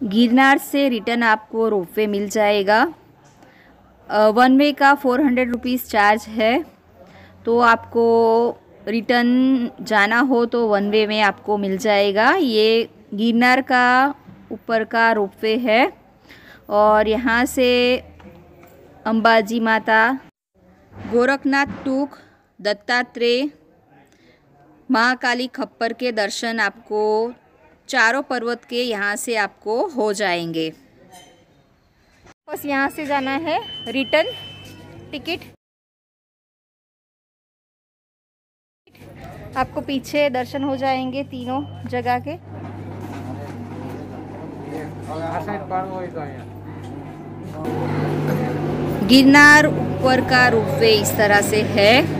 गिरनार से रिटर्न आपको रोपवे मिल जाएगा। वन वे का फोर हंड्रेड रुपीज़ चार्ज है। तो आपको रिटर्न जाना हो तो वन वे में आपको मिल जाएगा। ये गिरनार का ऊपर का रोपवे है। और यहाँ से अंबाजी माता, गोरखनाथ टूक, दत्तात्रेय, महाकाली खप्पर के दर्शन आपको चारों पर्वत के यहाँ से आपको हो जाएँगे। बस यहाँ से जाना है रिटर्न टिकट। आपको पीछे दर्शन हो जाएँगे तीनों जगह के। गिरनार ऊपर का रोपवे इस तरह से है।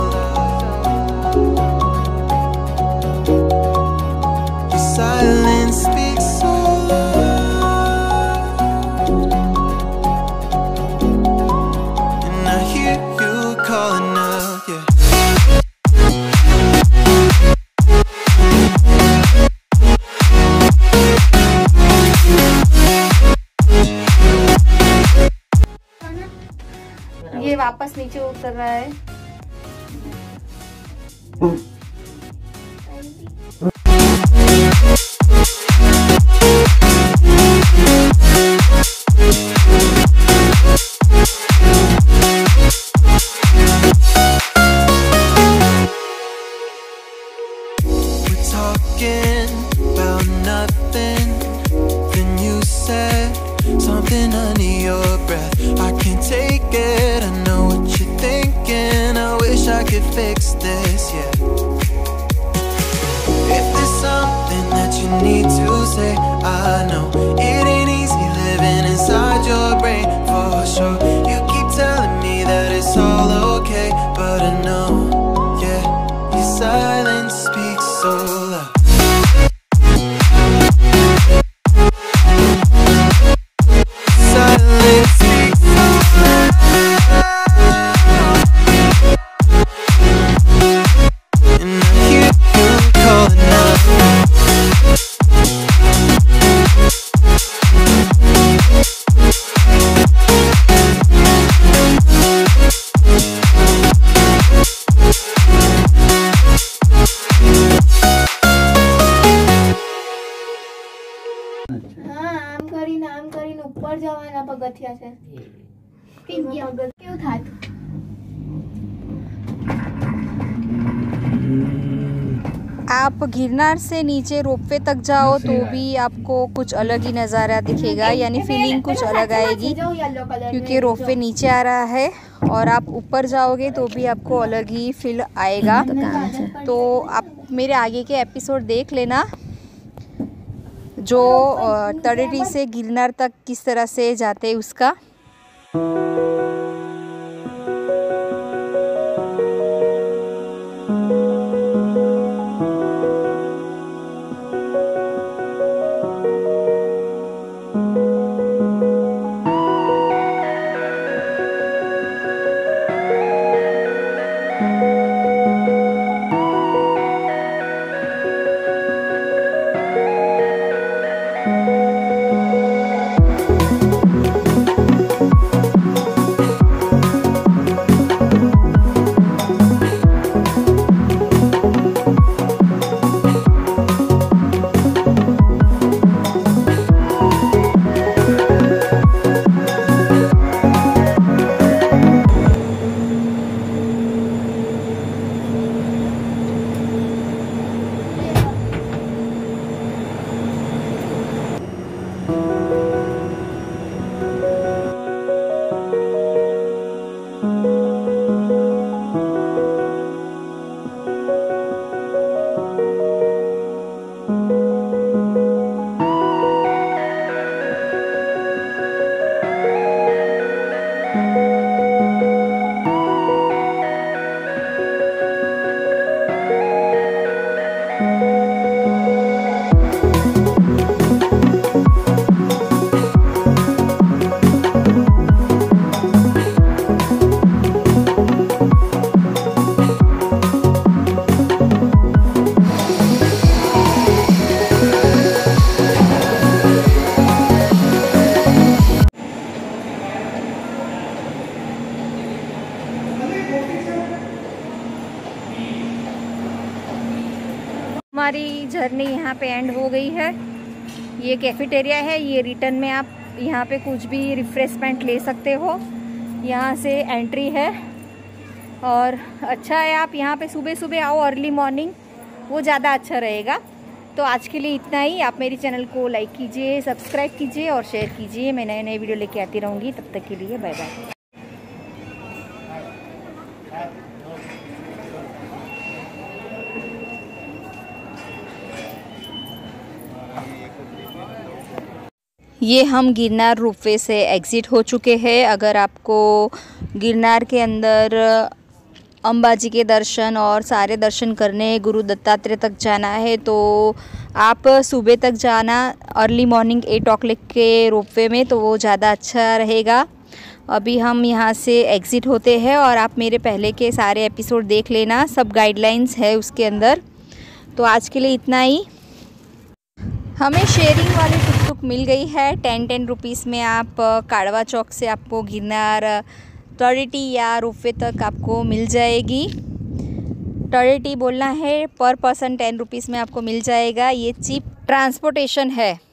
वापस नीचे उतर रहा है We're talking about nothing. Then you said something under your breath. I can't take it. fix this, હા આમ કરીને આમ કરીને ઉપર જવાના પગથિયા છે પગથિયું કેવું થાત आप गिरनार से नीचे रोपवे तक जाओ तो भी आपको कुछ अलग ही नज़ारा दिखेगा यानी फीलिंग कुछ अलग आएगी જો યલો કલર क्योंकि रोपवे नीचे आ रहा है और आप ऊपर जाओगे तो भी आपको अलग ही फील आएगा तो आप मेरे आगे के एपिसोड देख लेना जो तड़ेरी से गिरनार तक किस तरह से जाते उसका? जर्नी यहाँ पे एंड हो गई है। ये कैफेटेरिया है, ये रिटर्न में आप यहाँ पे कुछ भी रिफ्रेशमेंट ले सकते हो। यहाँ से एंट्री है। और अच्छा है, आप यहाँ पे सुबह सुबह आओ अर्ली मॉर्निंग वो ज़्यादा अच्छा रहेगा। तो आज के लिए इतना ही। आप मेरे चैनल को लाइक कीजिए सब्सक्राइब कीजिए और शेयर कीजिए। मैं नए नए वीडियो लेके आती रहूँगी। तब तक के लिए बाय बाय ये हम गिरनार रोपवे से एग्ज़िट हो चुके हैं। अगर आपको गिरनार के अंदर अंबाजी के दर्शन और सारे दर्शन करने गुरु दत्तात्रेय तक जाना है तो आप सुबह तक जाना early morning eight o'clock के रोपवे में तो वो ज़्यादा अच्छा रहेगा। अभी हम यहाँ से एग्ज़िट होते हैं और आप मेरे पहले के सारे एपिसोड देख लेना, सब गाइडलाइंस है उसके अंदर। तो आज के लिए इतना ही। हमें शेयरिंग वाली मिल गई है। टेन टेन रुपीज़ में आप काड़वा चौक से आपको गिरनार टॉरिटी या रुपये तक आपको मिल जाएगी। टॉरिटी बोलना है, पर पर्सन टेन रुपीज़ में आपको मिल जाएगा। ये चीप ट्रांसपोर्टेशन है।